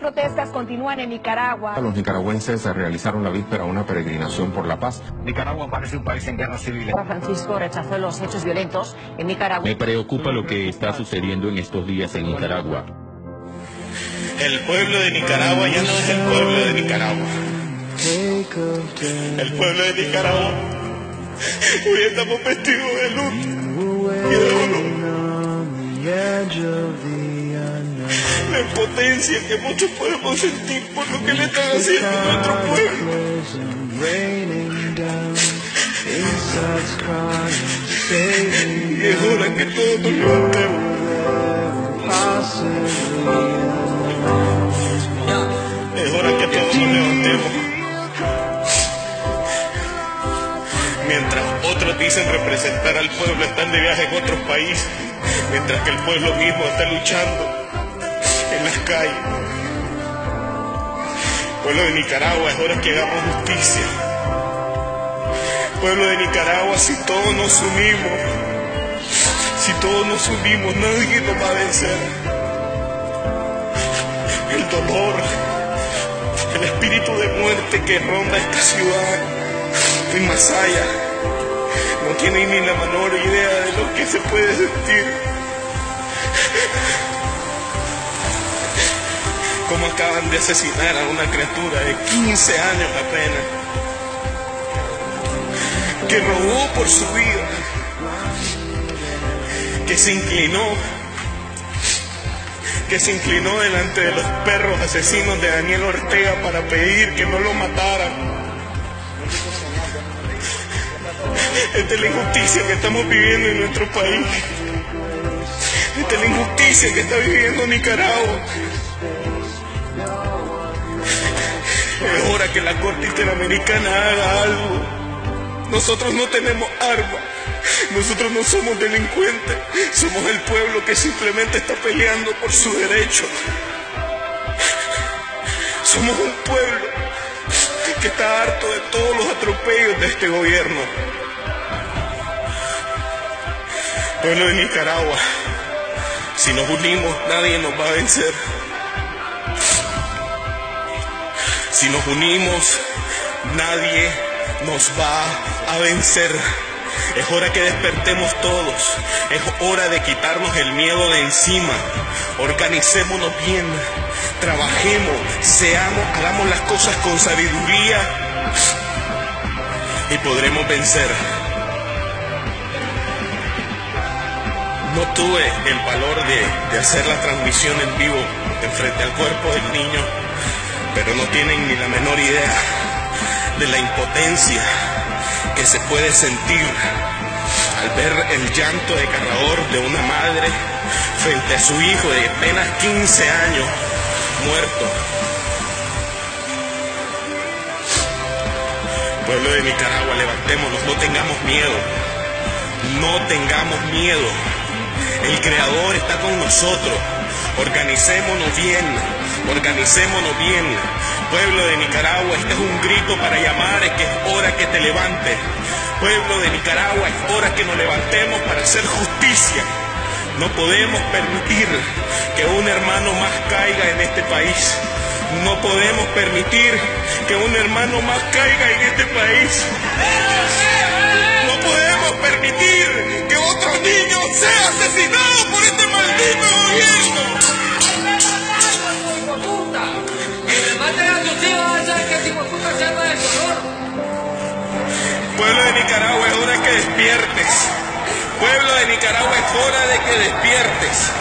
protestas continúan en Nicaragua. Los nicaragüenses realizaron la víspera una peregrinación por la paz. Nicaragua parece un país en guerra civil. Francisco rechazó los hechos violentos en Nicaragua. Me preocupa lo que está sucediendo en estos días en Nicaragua. El pueblo de Nicaragua ya no es el pueblo de Nicaragua. El pueblo de Nicaragua hoy estamos vestidos de luto que muchos podemos sentir por lo que le están haciendo a nuestro pueblo. Es hora que todos nos levantemos. Es hora que todos nos levantemos. Mientras otros dicen representar al pueblo, están de viaje en otros países. Mientras que el pueblo mismo está luchando en las calles. Pueblo de Nicaragua, es hora que hagamos justicia. Pueblo de Nicaragua, si todos nos unimos, si todos nos unimos, nadie nos va a vencer. El dolor, el espíritu de muerte que ronda esta ciudad más allá, no tiene ni la menor idea de lo que se puede sentir. Como acaban de asesinar a una criatura de 15 años apenas, que robó por su vida, que se inclinó, que se inclinó delante de los perros asesinos de Daniel Ortega para pedir que no lo mataran. Esta es la injusticia que estamos viviendo en nuestro país. Esta es la injusticia que está viviendo Nicaragua. Que la Corte Interamericana haga algo. Nosotros no tenemos armas. Nosotros no somos delincuentes. Somos el pueblo que simplemente está peleando por su derecho. Somos un pueblo que está harto de todos los atropellos de este gobierno. Pueblo de Nicaragua, si nos unimos nadie nos va a vencer. Si nos unimos nadie nos va a vencer. Es hora que despertemos todos. Es hora de quitarnos el miedo de encima. Organicémonos bien. Trabajemos. Seamos, hagamos las cosas con sabiduría. Y podremos vencer. No tuve el valor de, hacer la transmisión en vivo en frente al cuerpo del niño, pero no tienen ni la menor idea de la impotencia que se puede sentir al ver el llanto desgarrador de una madre frente a su hijo de apenas 15 años muerto. Pueblo de Nicaragua, levantémonos, no tengamos miedo, no tengamos miedo. El Creador está con nosotros. Organicémonos bien, organicémonos bien. Pueblo de Nicaragua, este es un grito para llamar, es que es hora que te levantes. Pueblo de Nicaragua, es hora que nos levantemos para hacer justicia. No podemos permitir que un hermano más caiga en este país. No podemos permitir que un hermano más caiga en este país. No podemos permitir que Pueblo de Nicaragua, es hora que despiertes. Pueblo de Nicaragua, es hora de que despiertes.